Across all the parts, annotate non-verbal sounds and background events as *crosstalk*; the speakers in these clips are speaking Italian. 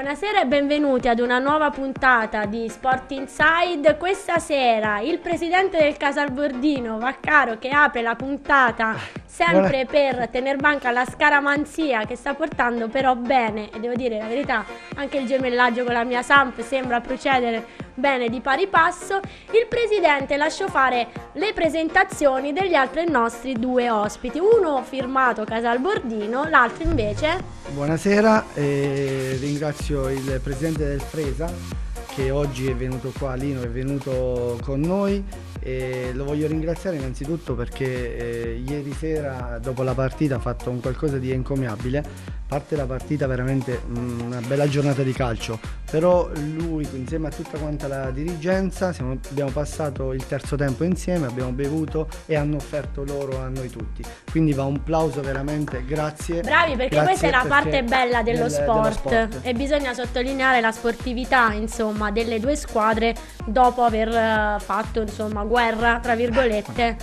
Buonasera e benvenuti ad una nuova puntata di Sport Inside. Questa sera il presidente del Casalbordino, Vaccaro, che apre la puntata sempre per tener banca la scaramanzia che sta portando però bene, e devo dire la verità, anche il gemellaggio con la mia Samp sembra procedere bene di pari passo. Il presidente lasciò fare le presentazioni degli altri nostri due ospiti, uno firmato Casalbordino, l'altro invece... Buonasera, eh, ringrazio il presidente del Fresa che oggi è venuto qua, Lino è venuto con noi e lo voglio ringraziare innanzitutto perché eh, ieri sera dopo la partita ha fatto un qualcosa di encomiabile parte la partita veramente mm, una bella giornata di calcio, però lui insieme a tutta quanta la dirigenza siamo, abbiamo passato il terzo tempo insieme, abbiamo bevuto e hanno offerto loro a noi tutti. Quindi va un plauso veramente, grazie. Bravi perché grazie questa è la parte bella dello, del, sport. dello sport e bisogna sottolineare la sportività insomma delle due squadre dopo aver uh, fatto insomma guerra tra virgolette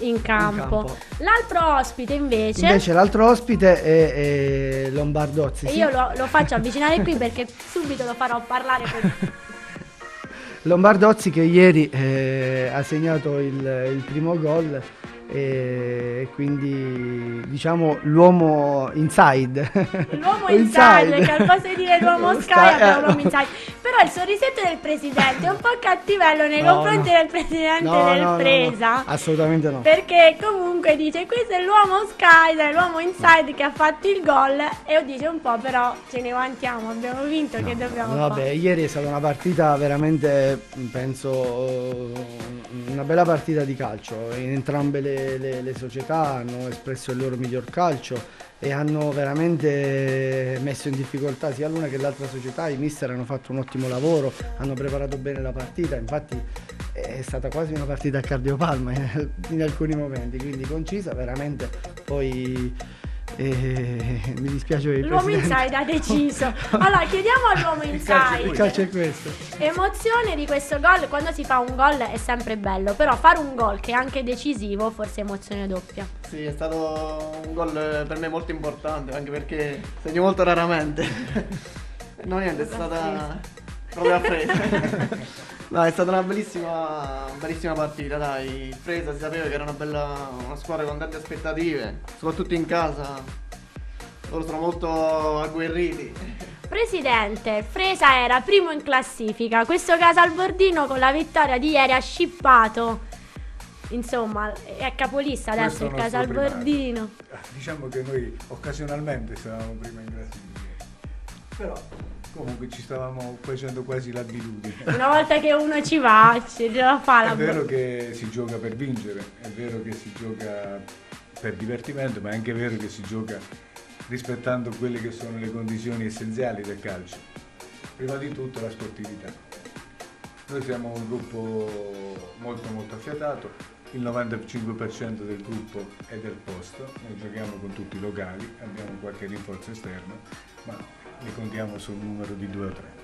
in campo. in campo. L'altro ospite invece... Invece l'altro ospite è, è Lombardozzi. E sì? io lo, lo, faccio avvicinare qui perché subito lo farò parlare. Per... *laughs* Lombardozzi che ieri eh, ha segnato il, il primo gol e quindi diciamo l'uomo inside. L'uomo *laughs* inside, che al posto di dire l'uomo sky abbiamo l'uomo inside. Però il sorrisetto del presidente è un po' cattivello nei no, confronti no. del presidente no, del Presa. Assolutamente no. Perché comunque dice questo è l'uomo sky è l'uomo inside che ha fatto il gol. E io dice un po' però ce ne vantiamo abbiamo vinto che dobbiamo vabbè fare? ieri è stata una partita veramente penso una bella partita di calcio in entrambe le le, le, società hanno espresso il loro miglior calcio e hanno veramente messo in difficoltà sia l'una che l'altra società. I mister hanno fatto un ottimo lavoro, hanno preparato bene la partita, infatti è stata quasi una partita a cardiopalma in, in alcuni momenti, quindi concisa veramente. Poi e *laughs* mi dispiace per il L'uomo presidente. inside ha *laughs* deciso. Allora, chiediamo all'uomo inside. Il calcio è questo. Emozione di questo gol. Quando si fa un gol è sempre bello, però fare un gol che è anche decisivo, forse emozione doppia. Sì, è stato un gol per me molto importante, anche perché segno molto raramente. *laughs* no, niente, è stata proprio a freddo. No, è stata una bellissima, bellissima partita, dai. Fresa si sapeva che era una bella una squadra con tante aspettative, soprattutto in casa. Loro sono molto agguerriti. Presidente, Fresa era primo in classifica. Questo caso al Bordino con la vittoria di ieri ha scippato. Insomma, è capolista adesso il caso al Bordino. Diciamo che noi occasionalmente stavamo prima in classifica. Però Comunque ci stavamo facendo quasi l'abitudine. Una volta che uno ci va, ce la fa la È vero che si gioca per vincere, è vero che si gioca per divertimento, ma è anche vero che si gioca rispettando quelle che sono le condizioni essenziali del calcio. Prima di tutto la sportività. Noi siamo un gruppo molto molto affiatato, il 95% del gruppo è del posto, noi giochiamo con tutti i locali, abbiamo qualche rinforzo esterno, ma li contiamo sul numero di due o tre.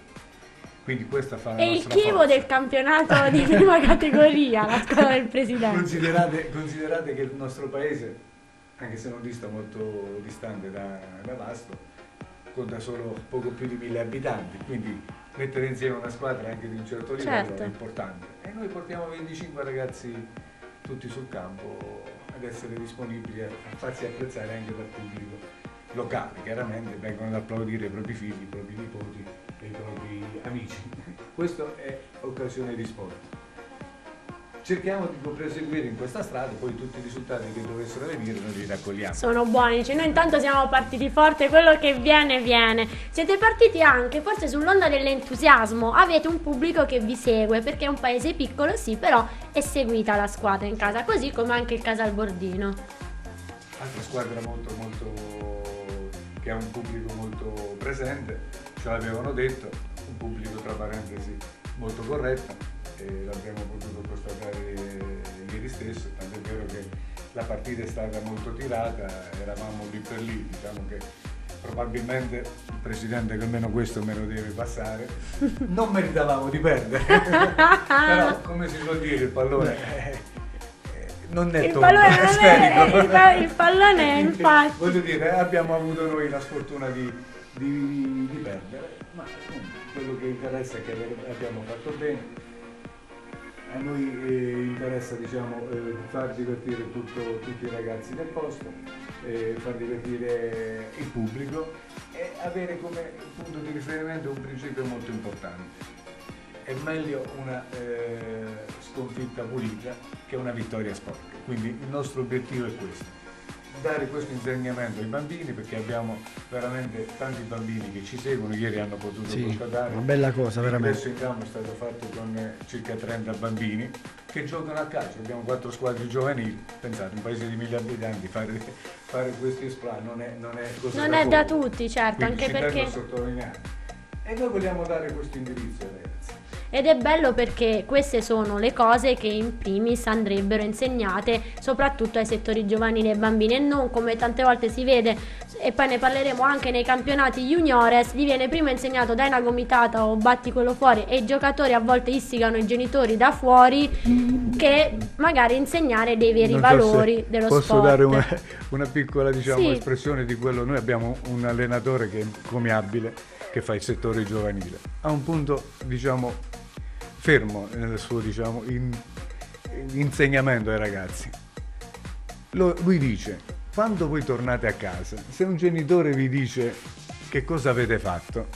Quindi questa fa È il chivo del campionato di prima *laughs* categoria, la squadra del presidente. Considerate, considerate, che il nostro paese, anche se non dista molto distante da, da Vasto, conta solo poco più di mille abitanti, quindi mettere insieme una squadra anche di un certo livello certo. è importante. E noi portiamo 25 ragazzi tutti sul campo ad essere disponibili a farsi apprezzare anche dal pubblico locali, chiaramente vengono ad applaudire i propri figli, i propri nipoti e i propri amici. *laughs* Questo è occasione di sport. Cerchiamo di proseguire in questa strada, poi tutti i risultati che dovessero venire noi li raccogliamo. Sono buoni, cioè noi intanto siamo partiti forte, quello che viene viene. Siete partiti anche forse sull'onda dell'entusiasmo, avete un pubblico che vi segue perché è un paese piccolo sì, però è seguita la squadra in casa, così come anche il Casalbordino. Altra squadra molto molto che ha un pubblico molto presente, ce l'avevano detto, un pubblico tra parentesi molto corretto e l'abbiamo potuto constatare ieri stesso, tanto è vero che la partita è stata molto tirata, eravamo lì per lì, diciamo che probabilmente il presidente che almeno questo me lo deve passare, non meritavamo di perdere, *laughs* però come si può dire il pallone... *laughs* Non è il pallone è. *laughs* *laughs* Il, il, pallone è infatti. Voglio dire, abbiamo avuto noi la sfortuna di, di, di perdere. Ma quello che interessa è che abbiamo fatto bene. A noi eh, interessa diciamo, eh, far divertire tutto, tutti i ragazzi del posto, eh, far divertire il pubblico e avere come punto di riferimento un principio molto importante. È meglio una eh, sconfitta pulita che una vittoria sporca. Quindi il nostro obiettivo è questo dare questo insegnamento ai bambini perché abbiamo veramente tanti bambini che ci seguono, ieri hanno potuto sì, constatare. Una bella cosa, veramente. Adesso in campo è stato fatto con eh, circa 30 bambini che giocano a calcio, abbiamo quattro squadre giovanili, pensate, un paese di mille abitanti fare, fare questi esploit non è, non è cosa Non da è da tutti, certo, Quindi anche perché... E noi vogliamo dare questo indirizzo ragazzi. Ed è bello perché queste sono le cose che in primis andrebbero insegnate soprattutto ai settori giovanili e bambini e non come tante volte si vede e poi ne parleremo anche nei campionati juniores, gli viene prima insegnato dai una gomitata o batti quello fuori e i giocatori a volte istigano i genitori da fuori che magari insegnare dei veri Non valori dello posso sport. dare una, *laughs* una piccola diciamo, Sì. espressione di quello. Noi abbiamo un allenatore che è comiabile, che fa il settore giovanile. Ha un punto diciamo, fermo nel suo diciamo, in- insegnamento ai ragazzi. Lo- lui dice, quando voi tornate a casa, se un genitore vi dice che cosa avete fatto,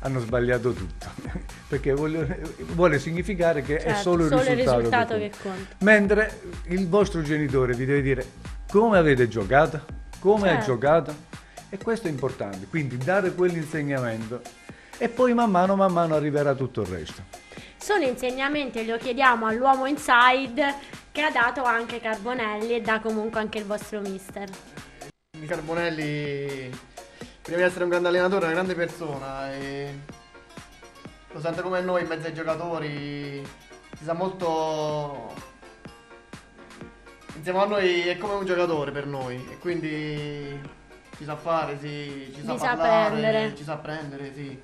hanno sbagliato tutto, *laughs* perché vuole, vuole significare che è Certo, solo il solo il risultato, risultato che che conta. Mentre il vostro genitore vi deve dire come avete giocato, come hai Certo. giocato e questo è importante, quindi dare quell'insegnamento e poi man mano man mano arriverà tutto il resto. Sono insegnamenti e lo chiediamo all'uomo inside che ha dato anche Carbonelli e dà comunque anche il vostro mister. Di Carbonelli, prima di essere un grande allenatore, è una grande persona e lo sente come noi in mezzo ai giocatori, si sa molto... Insieme a noi è come un giocatore per noi e quindi ci sa fare, sì, ci sa sa parlare, prendere. ci sa prendere, sì.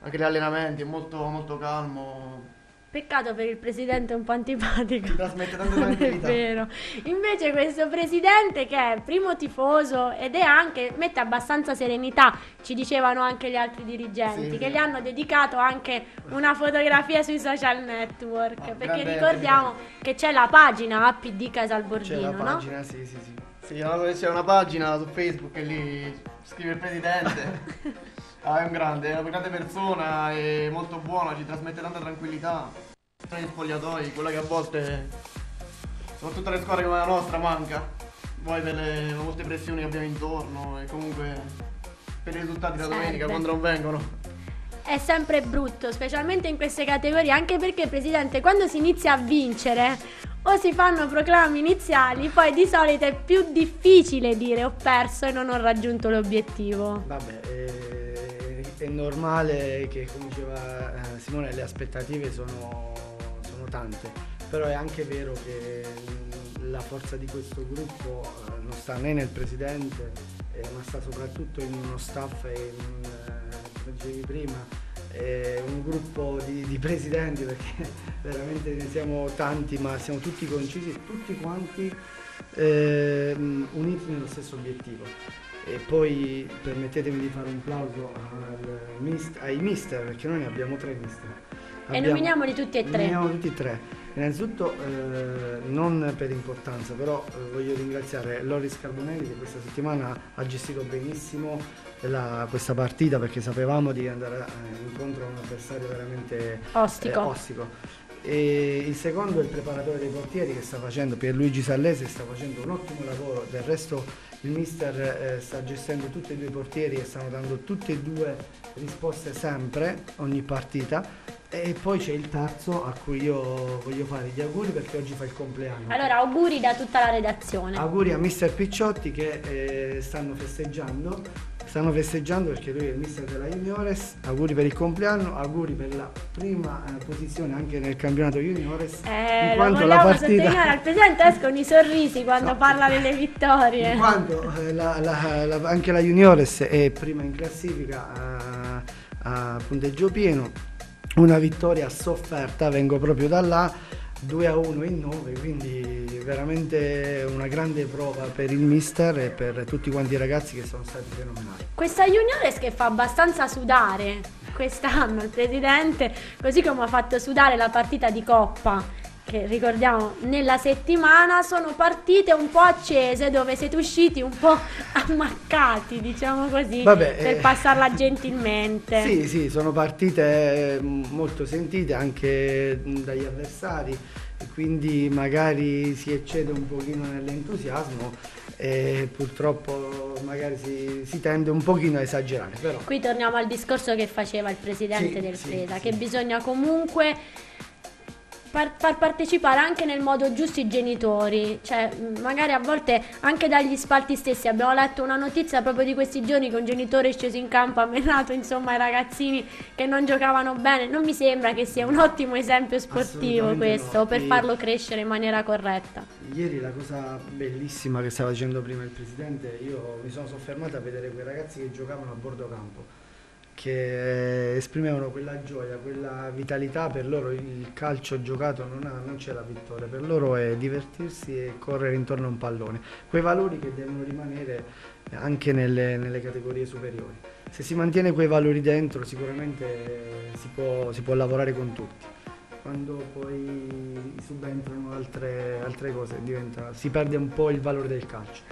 Anche gli allenamenti, è molto, molto calmo. Peccato per il presidente un po' antipatico. Ti trasmette tanta Non è tranquillità. vero. Invece questo presidente che è primo tifoso ed è anche mette abbastanza serenità, ci dicevano anche gli altri dirigenti Sì, che sì. gli hanno dedicato anche una fotografia sui social network, Ah, perché grande ricordiamo che c'è la pagina APD C'è Casalbordino, la no? pagina, sì, sì, sì. Sì, allora c'è una pagina su Facebook e lì scrive il presidente. *laughs* Ah, è un grande, è una grande persona, è molto buona, ci trasmette tanta tranquillità. Tra gli spogliatoi, quella che a volte, soprattutto le squadre come la nostra, manca. Poi per le molte pressioni che abbiamo intorno e comunque per i risultati da domenica quando non vengono. È sempre brutto, specialmente in queste categorie, anche perché Presidente, quando si inizia a vincere o si fanno proclami iniziali, poi di solito è più difficile dire ho perso e non ho raggiunto l'obiettivo. Vabbè, eh, è normale che, come diceva eh, Simone, le aspettative sono, sono tante, però è anche vero che mm, la forza di questo gruppo eh, non sta né nel presidente, eh, ma sta soprattutto in uno staff e in, eh, come dicevi prima, un gruppo di, di presidenti perché *laughs* veramente ne siamo tanti, ma siamo tutti concisi e tutti quanti ehm, uniti nello stesso obiettivo. E poi permettetemi di fare un plauso mist- ai mister, perché noi ne abbiamo tre mister. E Abbiamo- nominiamoli tutti e tre. Nominiamo tutti e tre. Innanzitutto, eh, non per importanza, però eh, voglio ringraziare Loris Carbonelli che questa settimana ha gestito benissimo la- questa partita perché sapevamo di andare eh, incontro a un avversario veramente Ostico. eh, ostico. E il secondo è il preparatore dei portieri che sta facendo, Pierluigi Sallese sta facendo un ottimo lavoro, del resto il mister eh, sta gestendo tutti e due i portieri e stanno dando tutte e due risposte sempre, ogni partita. E poi c'è il terzo a cui io voglio fare gli auguri perché oggi fa il compleanno. Allora, auguri da tutta la redazione. Auguri a mister Picciotti che eh, stanno festeggiando. Stanno festeggiando perché lui è il mister della Juniores. Auguri per il compleanno, auguri per la prima eh, posizione anche nel campionato Juniores. Eh, in quanto vogliamo sottolineare, al presidente escono i sorrisi quando No. parla delle vittorie. In quanto eh, la- la- la- anche la Juniores è prima in classifica a, a punteggio pieno, una vittoria sofferta, vengo proprio da là, 2 a 1 in 9, quindi veramente una grande prova per il mister e per tutti quanti i ragazzi che sono stati fenomenali. Questa juniores che fa abbastanza sudare. quest'anno il presidente, così come ha fatto sudare la partita di Coppa che ricordiamo nella settimana sono partite un po' accese dove siete usciti un po' *laughs* ammaccati diciamo così Vabbè, per eh, passarla gentilmente sì sì sono partite molto sentite anche dagli avversari quindi magari si eccede un pochino nell'entusiasmo e purtroppo magari si, si, tende un pochino a esagerare. Però. Qui torniamo al discorso che faceva il presidente sì, del sì, Preda, sì. che bisogna comunque far, far, partecipare anche nel modo giusto i genitori, cioè magari a volte anche dagli spalti stessi. Abbiamo letto una notizia proprio di questi giorni che un genitore è sceso in campo, ha menato insomma i ragazzini che non giocavano bene, non mi sembra che sia un ottimo esempio sportivo questo no. per farlo crescere in maniera corretta. Ieri la cosa bellissima che stava dicendo prima il presidente, io mi sono soffermato a vedere quei ragazzi che giocavano a bordo campo che esprimevano quella gioia, quella vitalità, per loro il calcio giocato non, ha, non, c'è la vittoria, per loro è divertirsi e correre intorno a un pallone, quei valori che devono rimanere anche nelle, nelle categorie superiori. Se si mantiene quei valori dentro sicuramente si può, si può lavorare con tutti. Quando poi subentrano altre, altre cose diventa, si perde un po' il valore del calcio.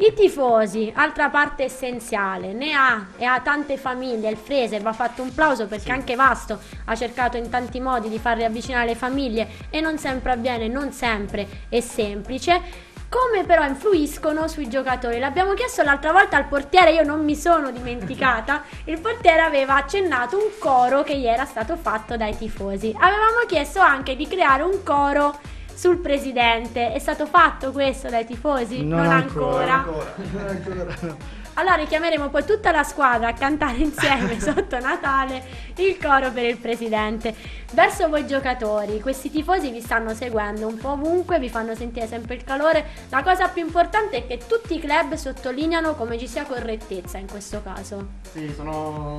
I tifosi, altra parte essenziale, ne ha e ha tante famiglie, il Frese va fatto un plauso perché sì. anche Vasto ha cercato in tanti modi di far riavvicinare le famiglie e non sempre avviene, non sempre è semplice. Come però influiscono sui giocatori? L'abbiamo chiesto l'altra volta al portiere, io non mi sono dimenticata. *laughs* Il portiere aveva accennato un coro che gli era stato fatto dai tifosi. Avevamo chiesto anche di creare un coro sul presidente. È stato fatto questo dai tifosi? Non, non ancora. ancora. Non ancora. *laughs* Allora richiameremo poi tutta la squadra a cantare insieme *laughs* sotto Natale il coro per il presidente. Verso voi giocatori, questi tifosi vi stanno seguendo un po' ovunque, vi fanno sentire sempre il calore. La cosa più importante è che tutti i club sottolineano come ci sia correttezza in questo caso. Sì, sono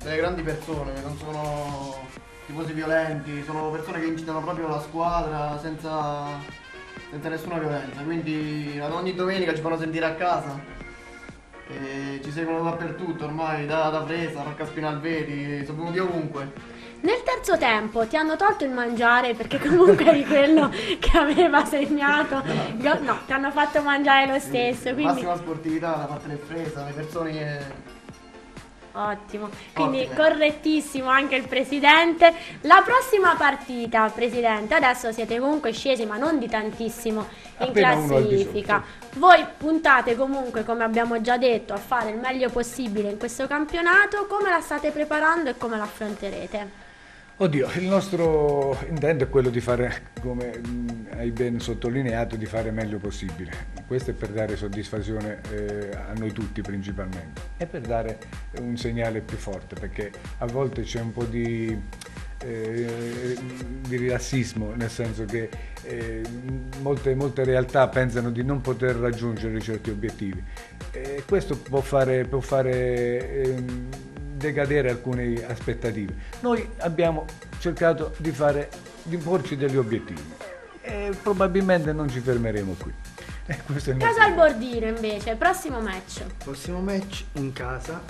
delle grandi persone, non sono tifosi violenti, sono persone che incitano proprio la squadra senza, senza nessuna violenza, quindi ad ogni domenica ci fanno sentire a casa. E ci seguono dappertutto ormai, da, da Fresa, Rocca Spinalveti, sono venuti ovunque. Nel terzo tempo ti hanno tolto il mangiare perché comunque eri quello *laughs* che aveva segnato. No, ti hanno fatto mangiare lo stesso. Quindi... Massima sportività da parte del Fresa, le persone che Ottimo, quindi Ottimo. correttissimo anche il presidente. La prossima partita, presidente, adesso siete comunque scesi, ma non di tantissimo in Appena classifica. Voi puntate comunque, come abbiamo già detto, a fare il meglio possibile in questo campionato. Come la state preparando e come l'affronterete? Oddio, il nostro intento è quello di fare, come hai ben sottolineato, di fare meglio possibile. Questo è per dare soddisfazione eh, a noi tutti principalmente e per dare un segnale più forte, perché a volte c'è un po' di, eh, di rilassismo, nel senso che eh, molte, molte, realtà pensano di non poter raggiungere certi obiettivi. E questo può fare, può fare ehm, decadere alcune aspettative. Noi abbiamo cercato di, fare, di porci degli obiettivi e probabilmente non ci fermeremo qui. *laughs* casa al Bordino invece, prossimo match. Prossimo match in casa.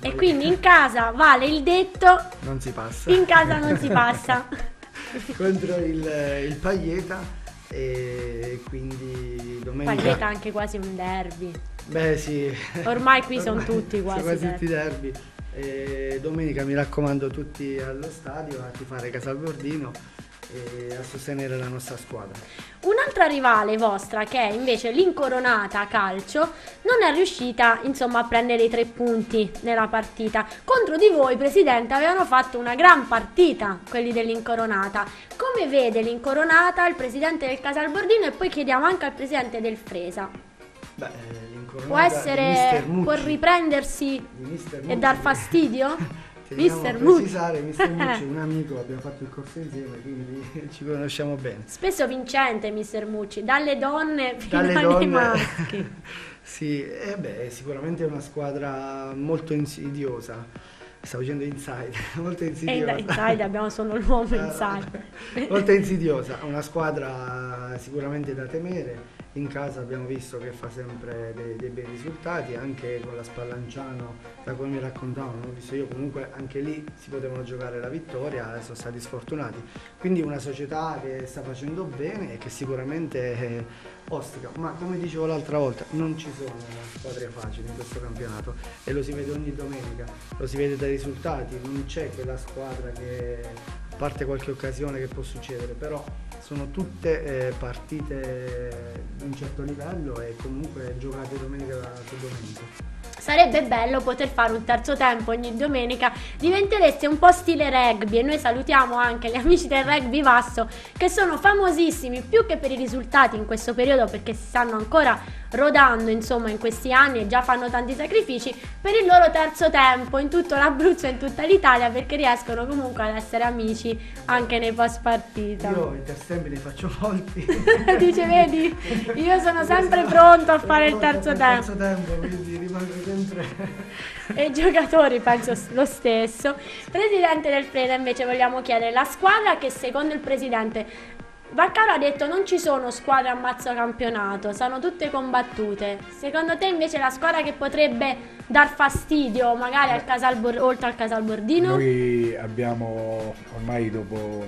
e quindi in casa vale il detto... Non si passa. In casa non si passa. *laughs* Contro il, il Paglieta e quindi domenica... Paglieta anche quasi un derby. Beh sì. Ormai qui sono tutti quasi. Sono quasi tutti derby. E domenica mi raccomando tutti allo stadio a tifare Casalbordino e a sostenere la nostra squadra. Un'altra rivale vostra che è invece l'Incoronata Calcio non è riuscita insomma a prendere i tre punti nella partita. Contro di voi, Presidente, avevano fatto una gran partita quelli dell'Incoronata. Come vede l'Incoronata, il Presidente del Casalbordino e poi chiediamo anche al Presidente del Fresa. Beh, può essere può riprendersi e dar fastidio? *laughs* Mister Mucci. Mister *laughs* Mucci è un amico, abbiamo fatto il corso insieme, quindi *laughs* ci conosciamo bene. Spesso vincente Mister Mucci, dalle donne fino dalle ai maschi. sì, eh beh, sicuramente è una squadra molto insidiosa. Stavo dicendo inside, molto insidiosa. E inside abbiamo solo l'uomo inside. molto insidiosa, una squadra sicuramente da temere. In casa abbiamo visto che fa sempre dei, dei bei risultati, anche con la Spallanciano, da come mi raccontavano, ho visto io comunque anche lì si potevano giocare la vittoria, sono stati sfortunati. Quindi una società che sta facendo bene e che sicuramente è ostica, ma come dicevo l'altra volta, non ci sono squadre facili in questo campionato e lo si vede ogni domenica, lo si vede dai risultati, non c'è quella squadra che parte qualche occasione che può succedere, però sono tutte eh, partite di un certo livello e comunque giocate domenica su domenica. Sarebbe bello poter fare un terzo tempo ogni domenica, diventereste un po' stile rugby e noi salutiamo anche gli *laughs* amici del rugby Vasso che sono famosissimi più che per i risultati in questo periodo perché si stanno ancora rodando insomma in questi anni e già fanno tanti sacrifici per il loro terzo tempo in tutto l'Abruzzo e in tutta l'Italia perché riescono comunque ad essere amici anche nei post partita. Io i terzi tempi ne faccio molti. *laughs* Dice vedi, io sono sempre pronto a fare il terzo tempo. Il terzo tempo, quindi rimango sempre... e i giocatori penso lo stesso. Presidente del Freda invece vogliamo chiedere la squadra che secondo il presidente Vaccaro ha detto non ci sono squadre a mazzo campionato, sono tutte combattute. Secondo te invece la squadra che potrebbe dar fastidio magari al Casalbor- oltre al Casalbordino? Noi abbiamo ormai dopo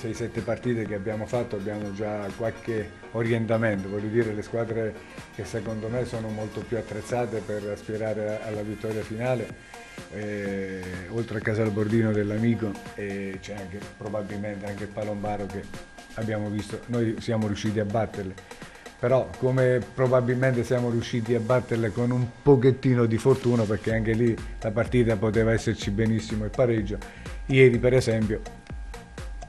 6-7 partite che abbiamo fatto abbiamo già qualche orientamento, voglio dire le squadre che secondo me sono molto più attrezzate per aspirare alla vittoria finale eh, oltre al Casalbordino dell'amico e c'è anche probabilmente anche Palombaro che abbiamo visto, noi siamo riusciti a batterle, però come probabilmente siamo riusciti a batterle con un pochettino di fortuna perché anche lì la partita poteva esserci benissimo il pareggio, ieri per esempio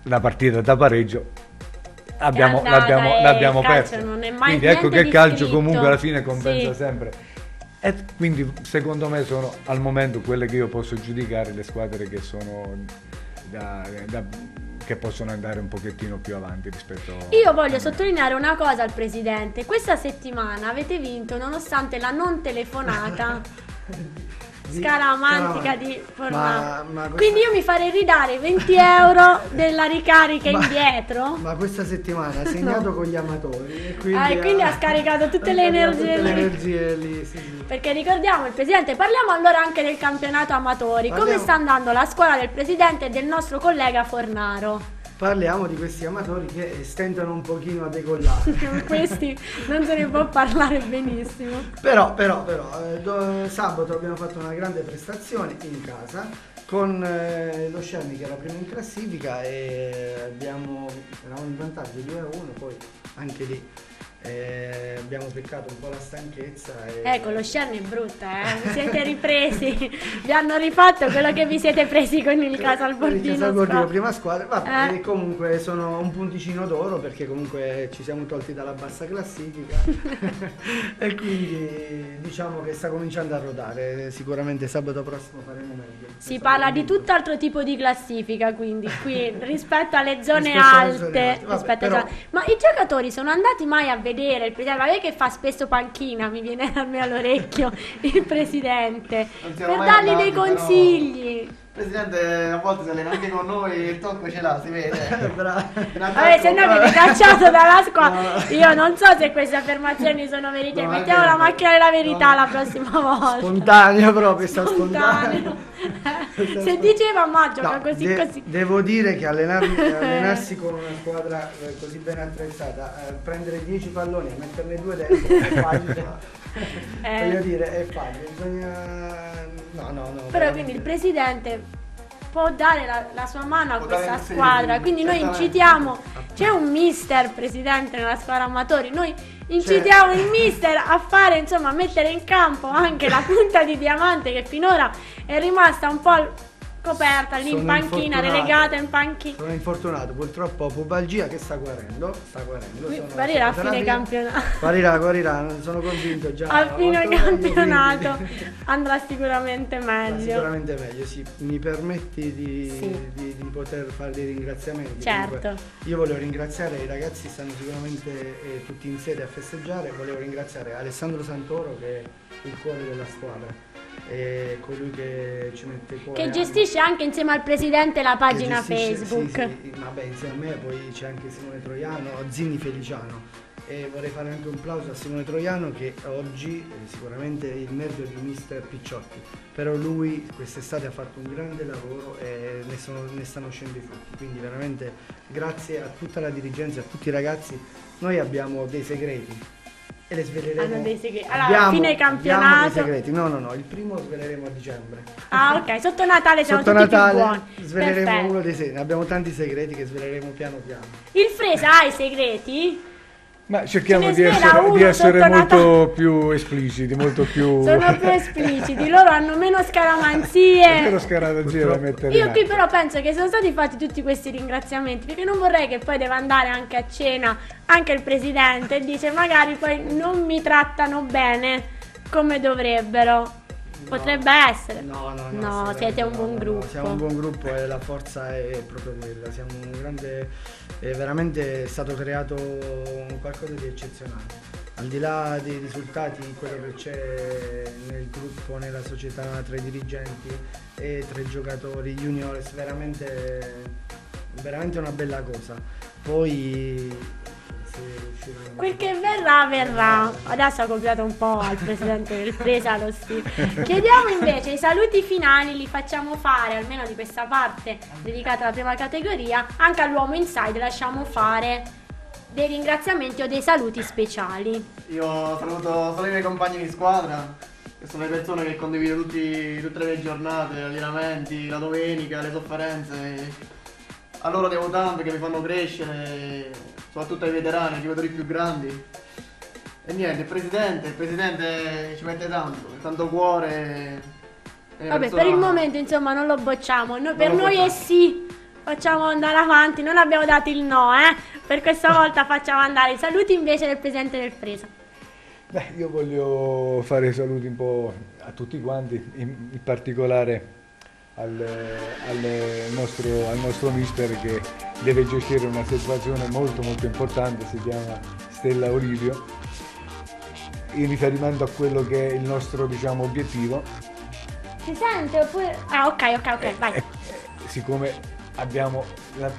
la partita da pareggio abbiamo, l'abbiamo, l'abbiamo persa. Quindi ecco che il calcio comunque alla fine compensa sì. sempre e quindi secondo me sono al momento quelle che io posso giudicare le squadre che sono da, da, che possono andare un pochettino più avanti rispetto a... Io voglio sottolineare una cosa al Presidente, questa settimana avete vinto nonostante la non telefonata *laughs* scaramantica di Fornato. Quindi io mi farei ridare 20 euro della ricarica ma, indietro. Ma questa settimana ha segnato no. con gli amatori. E quindi, ah, e quindi ha, ha, scaricato tutte le energie tutte lì. Le energie lì sì, sì. Perché ricordiamo il presidente, parliamo allora anche del campionato amatori. Parliamo. Come sta andando la scuola del presidente e del nostro collega Fornaro? Parliamo di questi amatori che stentano un pochino a decollare. *laughs* questi non se ne può parlare benissimo. Però, però, però, eh, sabato abbiamo fatto una grande prestazione in casa con eh, lo Scerni che era primo in classifica e abbiamo, eravamo in vantaggio 2 a 1, poi anche lì eh, abbiamo peccato un po' la stanchezza. E... Ecco, lo Sciarni è brutta, eh? vi siete ripresi, *laughs* vi hanno rifatto quello che vi siete presi con il Casalbordino. Il Casalbordino, prima squadra, vabbè, eh. comunque sono un punticino d'oro perché comunque ci siamo tolti dalla bassa classifica *laughs* e quindi diciamo che sta cominciando a rodare, sicuramente sabato prossimo faremo meglio. Si parla di tutt'altro tipo di classifica quindi qui *laughs* rispetto alle zone rispetto alte, zone alte. Vabbè, però... ma i giocatori sono andati mai a vedere vedere il presidente, ma che fa spesso panchina, mi viene *laughs* a me all'orecchio il presidente, per dargli dei consigli. Però. Presidente a volte si allena anche con noi, il tocco ce l'ha, si vede. *laughs* Vabbè, se no viene cacciato dalla squadra. *laughs* No. Io non so se queste affermazioni sono veritiere. No, Mettiamo la macchina della verità no. la prossima *laughs* volta. Spontaneo proprio, sta spontaneo. spontaneo. se diceva ma gioca così de- così. Devo dire che allenarmi, allenarsi con una squadra eh, così ben attrezzata, eh, prendere 10 palloni e metterne due dentro è facile. *laughs* Eh. Voglio dire, è facile, bisogna... No, no, no. Però quindi il presidente può dare la, la sua mano a può questa squadra, sì, quindi noi incitiamo, c'è un mister presidente nella squadra amatori, noi incitiamo il mister a fare, insomma, a mettere in campo anche la punta di diamante che finora è rimasta un po' coperta lì in panchina, relegata in panchina. Sono infortunato, purtroppo pubalgia che sta guarendo, sta guarendo. Guarirà a fine campionato. Guarirà, guarirà, sono convinto già. A fine campionato *laughs* andrà sicuramente meglio. Sicuramente meglio, sì. Mi permetti di, sì. di, di poter fare dei ringraziamenti? Certo. Comunque, io volevo ringraziare i ragazzi, stanno sicuramente eh, tutti in sede a festeggiare, volevo ringraziare Alessandro Santoro che è il cuore della squadra è colui che ci mette cuore. Che gestisce anche insieme al presidente la pagina Facebook. Sì, sì, vabbè, insieme a me poi c'è anche Simone Troiano, Zinni Feliciano. E vorrei fare anche un plauso a Simone Troiano che oggi è sicuramente il merito di mister Picciotti. Però lui quest'estate ha fatto un grande lavoro e ne, sono- ne stanno uscendo i frutti. Quindi veramente grazie a tutta la dirigenza, a tutti i ragazzi. Noi abbiamo dei segreti e le sveleremo. Hanno dei segreti. Allora, Abbiamo- fine campionato. dei segreti. No, no, no, il primo lo sveleremo a dicembre. Ah, ok, sotto Natale siamo Sotto tutti più Natale buoni. sveleremo Perfetto. uno dei segreti. Abbiamo tanti segreti che sveleremo piano piano. Il Fresa ha i segreti? Ma cerchiamo di essere, uno di essere sotto molto Natale. più espliciti, molto più... *laughs* Sono più espliciti, loro hanno meno scaramanzie. Però scaramanzia da mettere Io qui però penso che sono stati fatti tutti questi ringraziamenti perché non vorrei che poi deve andare anche a cena anche il presidente e dice magari poi non mi trattano bene come dovrebbero. Potrebbe essere. No, no, no. No, siete un buon gruppo. Siamo un buon gruppo e la forza è proprio quella. Siamo un grande. È veramente stato creato qualcosa di eccezionale. Al di là dei risultati, quello che c'è nel gruppo, nella società, tra i dirigenti e tra i giocatori juniores, veramente, veramente una bella cosa. Poi Quel che verrà, verrà. Adesso ha copiato un po' al presidente del Presa lo stile. Chiediamo invece i saluti finali, li facciamo fare, almeno di questa parte dedicata alla prima categoria, anche all'uomo inside lasciamo fare dei ringraziamenti o dei saluti speciali. Io saluto solo i miei compagni di squadra, che sono le persone che condivido tutti- tutte le giornate, gli allenamenti, la domenica, le sofferenze. A loro devo tanto che mi fanno crescere, soprattutto ai veterani, ai giocatori più grandi. E niente, il presidente, il presidente ci mette tanto, tanto cuore. è Vabbè, per il momento insomma non lo bocciamo. Noi- per lo noi è bocciamo. sì. Facciamo andare avanti, non abbiamo dato il no, eh. Per questa *laughs* volta facciamo andare i saluti invece del presidente del Presa. Beh, io voglio fare i saluti un po' a tutti quanti, in, in particolare al, al nostro, al nostro mister che deve gestire una situazione molto molto importante, si chiama Stella Olivio, in riferimento a quello che è il nostro diciamo, obiettivo. Si sente oppure... Ah, ok, ok, ok, vai. Eh, siccome abbiamo la-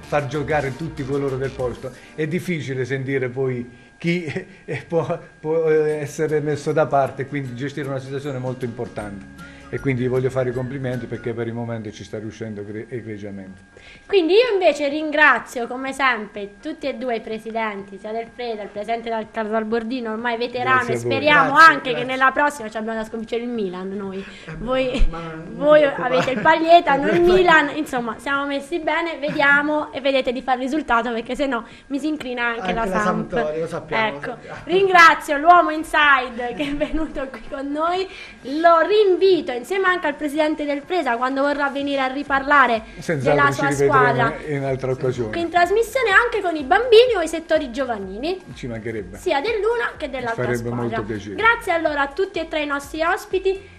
far giocare tutti coloro del posto, è difficile sentire poi chi eh, può, può essere messo da parte, quindi gestire una situazione molto importante. E quindi gli voglio fare i complimenti perché per il momento ci sta riuscendo egre- egregiamente. Quindi io invece ringrazio come sempre tutti e due i presidenti, sia del Freda, il presidente del Casalbordino, ormai veterano e speriamo Grazie, anche grazie. che nella prossima ci abbiamo da sconfiggere il Milan noi. Eh, Voi, ma voi avete il Paglieta, noi il *laughs* Milan, insomma siamo messi bene, vediamo e vedete di fare risultato perché se no mi si incrina anche, Anche la la Samp. Sampdoria, lo sappiamo, lo Ecco, sappiamo. ringrazio l'uomo inside che è venuto qui con noi, lo rinvito insieme anche al presidente del Presa quando vorrà venire a riparlare della Senz'altro ci sua squadra in altra occasione. in trasmissione anche con i bambini o i settori giovanili Ci mancherebbe. sia dell'una che dell'altra Farebbe squadra. molto piacere. Grazie allora a tutti e tre i nostri ospiti.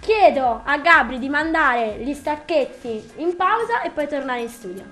Chiedo a Gabri di mandare gli stacchetti in pausa e poi tornare in studio.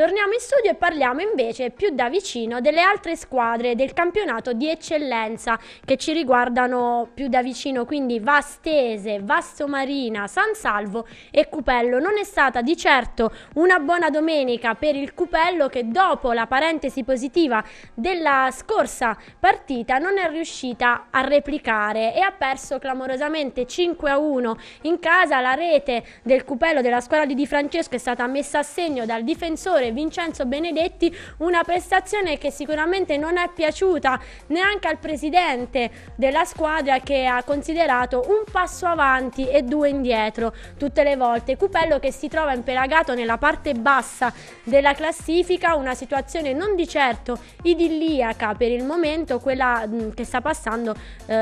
Torniamo in studio e parliamo invece più da vicino delle altre squadre del campionato di eccellenza che ci riguardano più da vicino, quindi Vastese, Vastomarina, San Salvo e Cupello. Non è stata di certo una buona domenica per il Cupello che dopo la parentesi positiva della scorsa partita non è riuscita a replicare e ha perso clamorosamente 5 a 1 in casa. La rete del Cupello della squadra di Di Francesco è stata messa a segno dal difensore Vincenzo Benedetti, una prestazione che sicuramente non è piaciuta neanche al presidente della squadra che ha considerato un passo avanti e due indietro tutte le volte. Cupello che si trova impelagato nella parte bassa della classifica, una situazione non di certo idilliaca per il momento, quella che sta passando eh,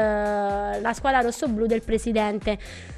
la squadra rossoblù del presidente.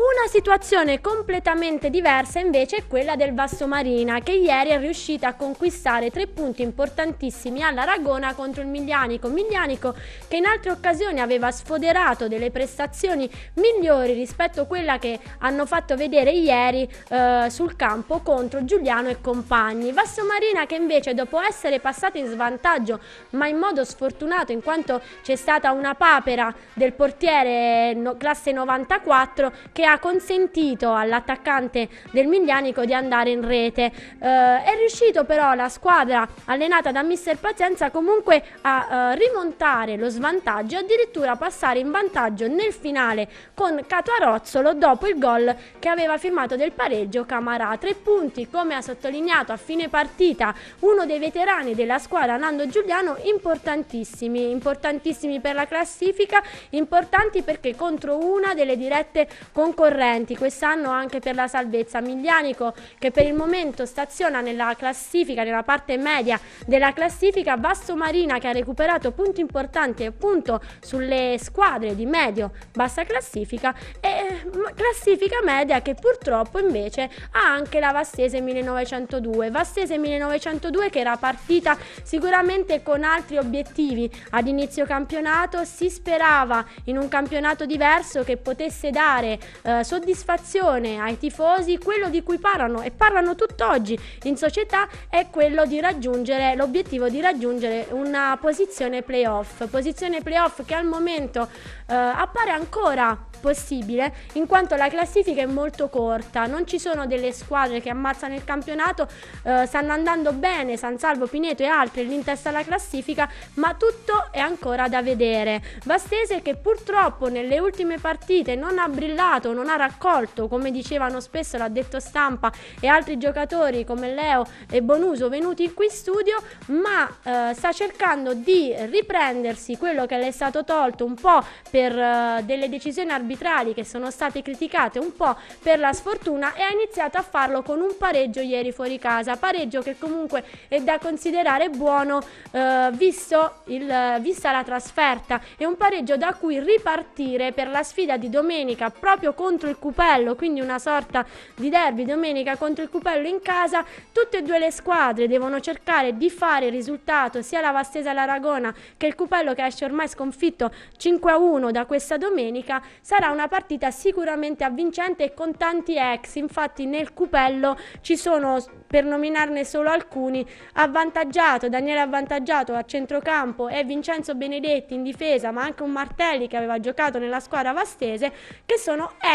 Una situazione completamente diversa invece è quella del Vasto Marina che ieri è riuscita a conquistare tre punti importantissimi all'Aragona contro il Miglianico. Miglianico che in altre occasioni aveva sfoderato delle prestazioni migliori rispetto a quella che hanno fatto vedere ieri eh, sul campo contro Giuliano e compagni. Vasto Marina che invece dopo essere passata in svantaggio ma in modo sfortunato in quanto c'è stata una papera del portiere no, classe 94 che ha consentito all'attaccante del Miglianico di andare in rete. Eh, è riuscito però la squadra allenata da mister Pazienza comunque a eh, rimontare lo svantaggio e addirittura passare in vantaggio nel finale con Cato Arozzolo dopo il gol che aveva firmato del pareggio Camarà. Tre punti, come ha sottolineato a fine partita uno dei veterani della squadra Nando Giuliano, importantissimi, importantissimi per la classifica, importanti perché contro una delle dirette concorrenti concorrenti quest'anno anche per la salvezza. Miglianico che per il momento staziona nella classifica, nella parte media della classifica, Vasto Marina che ha recuperato punti importanti appunto sulle squadre di medio bassa classifica e classifica media che purtroppo invece ha anche la Vastese 1902. Vastese 1902 che era partita sicuramente con altri obiettivi ad inizio campionato, si sperava in un campionato diverso che potesse dare eh, soddisfazione ai tifosi, quello di cui parlano e parlano tutt'oggi in società è quello di raggiungere l'obiettivo di raggiungere una posizione playoff, posizione playoff che al momento eh, appare ancora possibile in quanto la classifica è molto corta, non ci sono delle squadre che ammazzano il campionato, eh, stanno andando bene San Salvo, Pineto e altri lì in testa alla classifica, ma tutto è ancora da vedere. Vastese che purtroppo nelle ultime partite non ha brillato, non ha raccolto, come dicevano spesso l'addetto stampa e altri giocatori come Leo e Bonuso venuti qui in studio, ma eh, sta cercando di riprendersi quello che le è stato tolto un po' per eh, delle decisioni arbitrali che sono state criticate, un po' per la sfortuna e ha iniziato a farlo con un pareggio ieri fuori casa, pareggio che comunque è da considerare buono eh, visto il, vista la trasferta, è un pareggio da cui ripartire per la sfida di domenica proprio contro il Cupello, quindi una sorta di derby domenica contro il Cupello in casa. Tutte e due le squadre devono cercare di fare il risultato, sia la Vastesa l'Aragona che il Cupello che esce ormai sconfitto 5-1 da questa domenica. Sarà una partita sicuramente avvincente e con tanti ex. Infatti nel Cupello ci sono per nominarne solo alcuni, avvantaggiato, Daniele avvantaggiato a centrocampo e Vincenzo Benedetti in difesa, ma anche un Martelli che aveva giocato nella squadra vastese, che sono ex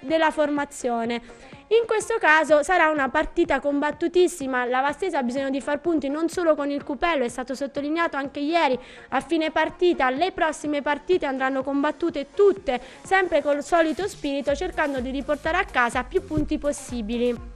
della formazione. In questo caso sarà una partita combattutissima, la Vastese ha bisogno di far punti non solo con il Cupello, è stato sottolineato anche ieri a fine partita, le prossime partite andranno combattute tutte, sempre col solito spirito, cercando di riportare a casa più punti possibili.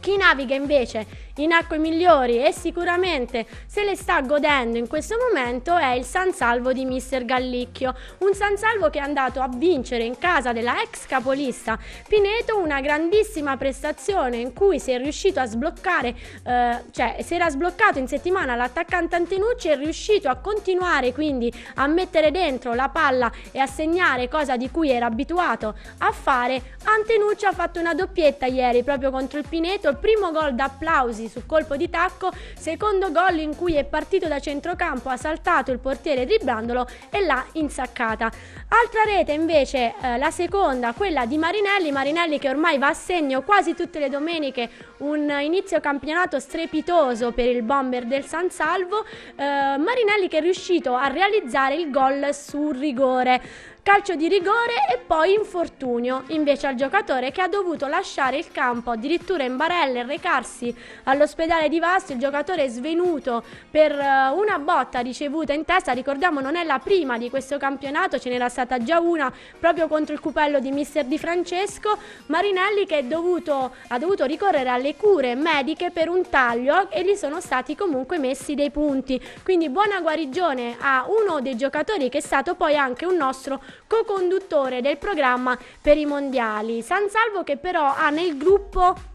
Chi naviga invece in acque migliori e sicuramente se le sta godendo in questo momento è il San Salvo di Mister Gallicchio, un San Salvo che è andato a vincere in casa della ex capolista Pineto una grandissima prestazione in cui si è riuscito a sbloccare, eh, cioè si era sbloccato in settimana l'attaccante Antenucci è riuscito a continuare quindi a mettere dentro la palla e a segnare cosa di cui era abituato a fare. Antenucci ha fatto una doppietta ieri proprio contro il Pineto, il primo gol d'applausi su colpo di tacco, secondo gol in cui è partito da centrocampo, ha saltato il portiere dribblandolo e l'ha insaccata. Altra rete invece, eh, la seconda, quella di Marinelli, Marinelli che ormai va a segno quasi tutte le domeniche, un inizio campionato strepitoso per il bomber del San Salvo, eh, Marinelli che è riuscito a realizzare il gol sul rigore. Calcio di rigore e poi infortunio invece al giocatore che ha dovuto lasciare il campo addirittura in barelle e recarsi all'ospedale di Vasto. Il giocatore è svenuto per uh, una botta ricevuta in testa. Ricordiamo, non è la prima di questo campionato, ce n'era stata già una proprio contro il cupello di Mister Di Francesco. Marinelli che dovuto, ha dovuto ricorrere alle cure mediche per un taglio e gli sono stati comunque messi dei punti. Quindi buona guarigione a uno dei giocatori che è stato poi anche un nostro co-conduttore del programma per i mondiali. San Salvo che però ha nel gruppo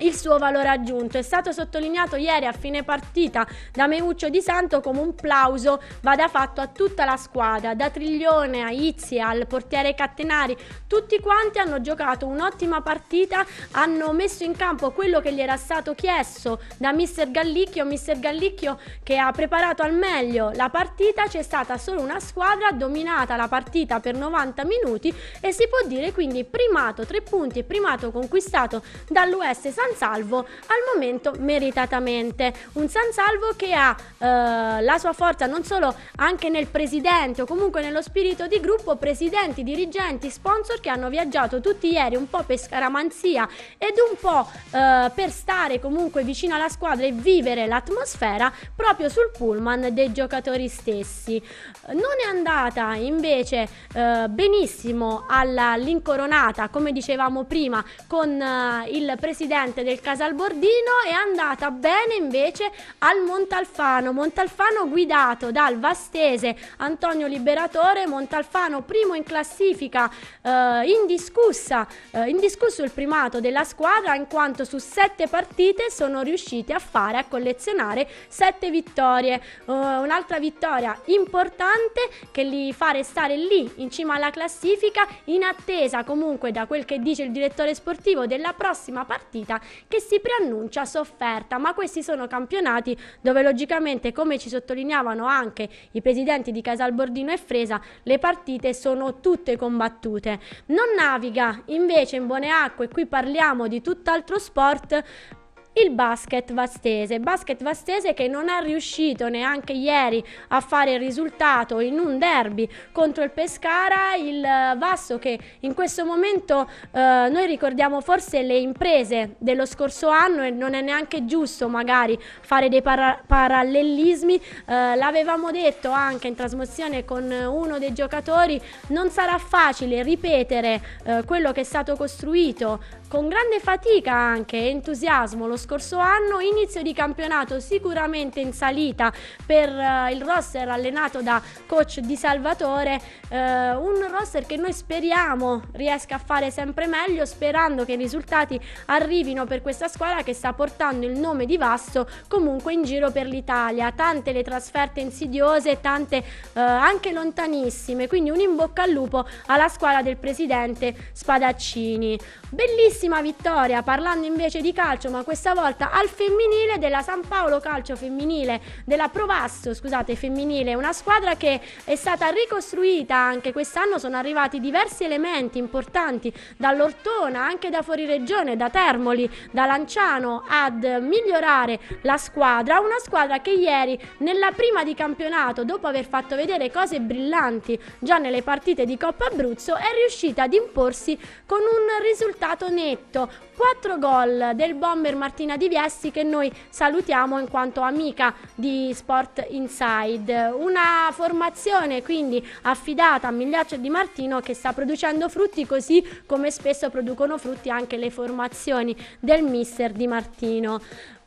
il suo valore aggiunto. È stato sottolineato ieri a fine partita da Meuccio Di Santo come un plauso vada fatto a tutta la squadra, da Triglione a Izzi al portiere Cattenari, tutti quanti hanno giocato un'ottima partita, hanno messo in campo quello che gli era stato chiesto da mister Gallicchio, mister Gallicchio che ha preparato al meglio la partita, c'è stata solo una squadra dominata la partita per 90 minuti e si può dire quindi primato tre punti, primato conquistato dall'US San San Salvo al momento meritatamente. Un San Salvo che ha eh, la sua forza non solo anche nel presidente o comunque nello spirito di gruppo, presidenti, dirigenti, sponsor che hanno viaggiato tutti ieri un po' per scaramanzia ed un po' eh, per stare comunque vicino alla squadra e vivere l'atmosfera proprio sul pullman dei giocatori stessi. Non è andata invece eh, benissimo all'incoronata, come dicevamo prima, con eh, il presidente parte del Casalbordino è andata bene invece al Montalfano. Montalfano guidato dal vastese Antonio Liberatore, Montalfano primo in classifica, eh, indiscussa, eh, indiscusso il primato della squadra in quanto su sette partite sono riusciti a fare, a collezionare sette vittorie. Uh, un'altra vittoria importante che li fa restare lì in cima alla classifica in attesa comunque da quel che dice il direttore sportivo della prossima partita che si preannuncia sofferta, ma questi sono campionati dove logicamente, come ci sottolineavano anche i presidenti di Casalbordino e Fresa, le partite sono tutte combattute. Non naviga invece in buone acque, qui parliamo di tutt'altro sport, il basket vastese. Basket vastese che non è riuscito neanche ieri a fare il risultato in un derby contro il Pescara. Il Vasto che in questo momento eh, noi ricordiamo forse le imprese dello scorso anno e non è neanche giusto magari fare dei para- parallelismi. Eh, l'avevamo detto anche in trasmissione con uno dei giocatori, non sarà facile ripetere eh, quello che è stato costruito con grande fatica anche e entusiasmo lo scorso anno, inizio di campionato sicuramente in salita per uh, il roster allenato da coach Di Salvatore, uh, un roster che noi speriamo riesca a fare sempre meglio, sperando che i risultati arrivino per questa squadra che sta portando il nome di Vasto comunque in giro per l'Italia, tante le trasferte insidiose, tante uh, anche lontanissime, quindi un in bocca al lupo alla squadra del presidente Spadaccini. Bellissimo grandissima vittoria. Parlando invece di calcio, ma questa volta al femminile della San Paolo Calcio Femminile, della Provasto, scusate, femminile, una squadra che è stata ricostruita anche quest'anno, sono arrivati diversi elementi importanti dall'Ortona, anche da fuori regione, da Termoli, da Lanciano ad migliorare la squadra, una squadra che ieri nella prima di campionato, dopo aver fatto vedere cose brillanti già nelle partite di Coppa Abruzzo, è riuscita ad imporsi con un risultato netto netto. 4 gol del bomber Martina Di Viesti che noi salutiamo in quanto amica di Sport Inside. Una formazione quindi affidata a Migliaccio Di Martino che sta producendo frutti così come spesso producono frutti anche le formazioni del mister Di Martino.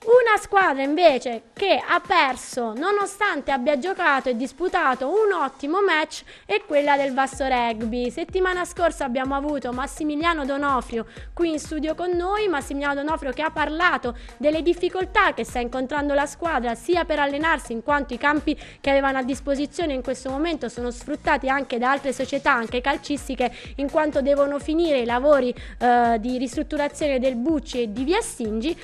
Una squadra invece che ha perso nonostante abbia giocato e disputato un ottimo match è quella del Vasto Rugby. Settimana scorsa abbiamo avuto Massimiliano Donofrio qui in studio con noi, Massimiliano Donofrio che ha parlato delle difficoltà che sta incontrando la squadra sia per allenarsi in quanto i campi che avevano a disposizione in questo momento sono sfruttati anche da altre società, anche calcistiche, in quanto devono finire i lavori eh, di ristrutturazione del Bucci e di Via Stingi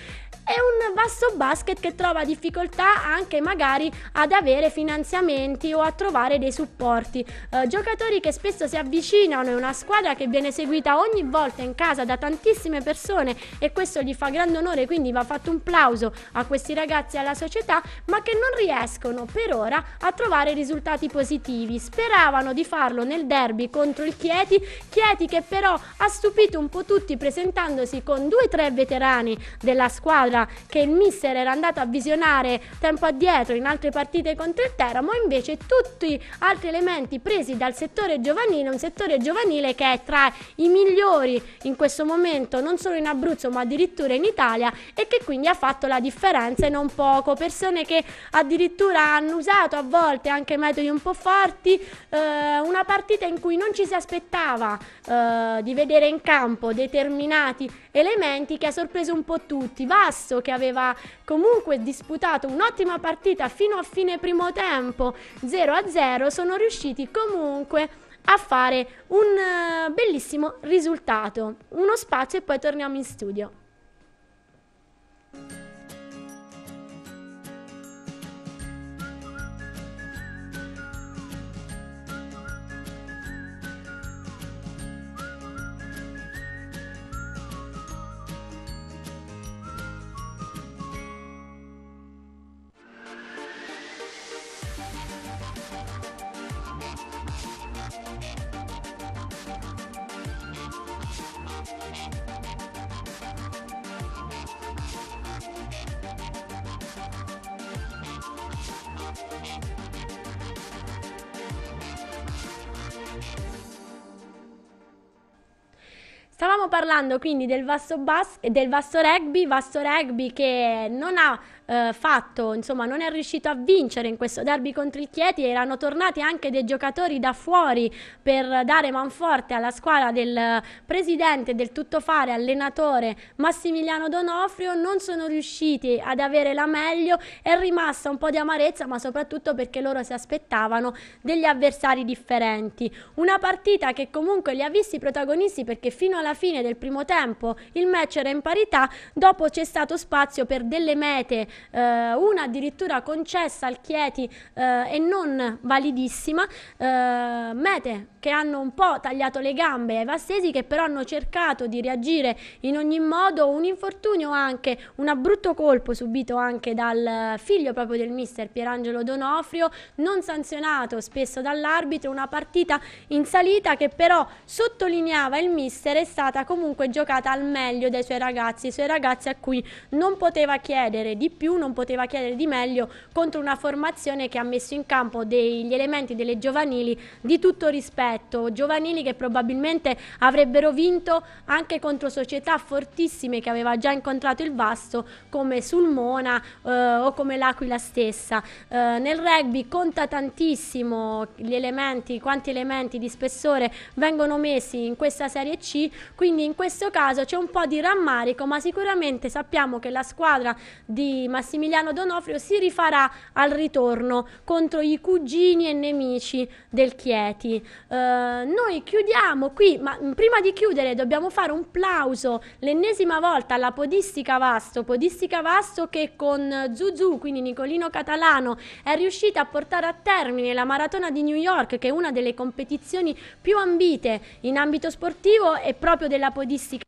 e un vasto basket che trova difficoltà anche magari ad avere finanziamenti o a trovare dei supporti. Eh, giocatori che spesso si avvicinano, è una squadra che viene seguita ogni volta in casa da tantissime persone e questo gli fa grande onore, quindi va fatto un plauso a questi ragazzi e alla società, ma che non riescono per ora a trovare risultati positivi. Speravano di farlo nel derby contro il Chieti, Chieti che però ha stupito un po' tutti presentandosi con due o tre veterani della squadra squadra che il mister era andato a visionare tempo addietro in altre partite contro il Teramo, invece tutti altri elementi presi dal settore giovanile, un settore giovanile che è tra i migliori in questo momento non solo in Abruzzo ma addirittura in Italia e che quindi ha fatto la differenza e non poco. Persone che addirittura hanno usato a volte anche metodi un po' forti, eh, una partita in cui non ci si aspettava eh, di vedere in campo determinati elementi che ha sorpreso un po' tutti. Vasto Sasso che aveva comunque disputato un'ottima partita fino a fine primo tempo 0-0 sono riusciti comunque a fare un uh, bellissimo risultato. Uno spazio e poi torniamo in studio. Stavamo parlando quindi del vasto, bas- del vasto rugby, vasto rugby che non ha eh, fatto, insomma, non è riuscito a vincere in questo derby contro il Chieti. Erano tornati anche dei giocatori da fuori per dare manforte alla squadra del presidente del tuttofare, allenatore Massimiliano Donofrio. Non sono riusciti ad avere la meglio. È rimasta un po' di amarezza, ma soprattutto perché loro si aspettavano degli avversari differenti. Una partita che comunque li ha visti protagonisti perché fino alla fine del primo tempo il match era in parità. Dopo c'è stato spazio per delle mete eh, una addirittura concessa al Chieti eh, e non validissima, eh, mete che hanno un po' tagliato le gambe ai Vastesi che però hanno cercato di reagire in ogni modo, un infortunio anche, un brutto colpo subito anche dal figlio proprio del mister Pierangelo Donofrio, non sanzionato spesso dall'arbitro, una partita in salita che però sottolineava il mister è stata comunque giocata al meglio dai suoi ragazzi, i suoi ragazzi a cui non poteva chiedere di più, non poteva chiedere di meglio contro una formazione che ha messo in campo degli elementi delle giovanili di tutto rispetto giovanili che probabilmente avrebbero vinto anche contro società fortissime che aveva già incontrato il Vasto come Sulmona eh, o come l'Aquila stessa. Eh, nel rugby conta tantissimo gli elementi, quanti elementi di spessore vengono messi in questa Serie C, quindi in questo caso c'è un po' di rammarico, ma sicuramente sappiamo che la squadra di Massimiliano Donofrio si rifarà al ritorno contro i cugini e nemici del Chieti. Eh, noi chiudiamo qui, ma prima di chiudere dobbiamo fare un plauso l'ennesima volta alla Podistica Vasto, Podistica Vasto che con Zuzu, quindi Nicolino Catalano, è riuscita a portare a termine la maratona di New York, che è una delle competizioni più ambite in ambito sportivo e proprio della Podistica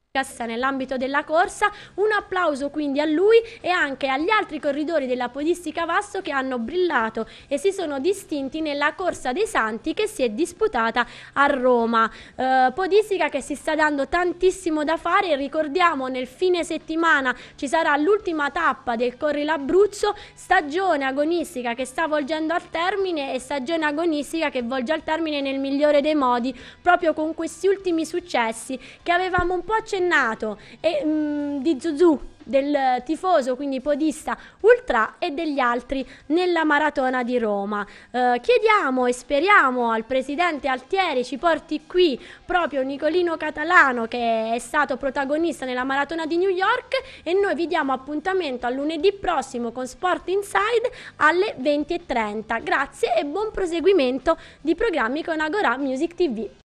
nell'ambito della corsa. Un applauso quindi a lui e anche agli altri corridori della Podistica Vasto che hanno brillato e si sono distinti nella corsa dei Santi che si è disputata a Roma. Eh, podistica che si sta dando tantissimo da fare, ricordiamo nel fine settimana ci sarà l'ultima tappa del Corri l'Abruzzo, stagione agonistica che sta volgendo al termine e stagione agonistica che volge al termine nel migliore dei modi, proprio con questi ultimi successi che avevamo un po' accennato accennato e, mh, mm, di Zuzu del tifoso, quindi podista ultra e degli altri nella maratona di Roma. Eh, chiediamo e speriamo al presidente Altieri ci porti qui proprio Nicolino Catalano che è stato protagonista nella maratona di New York e noi vi diamo appuntamento a lunedì prossimo con Sport Inside alle 20.30. Grazie e buon proseguimento di programmi con Agora Music TV.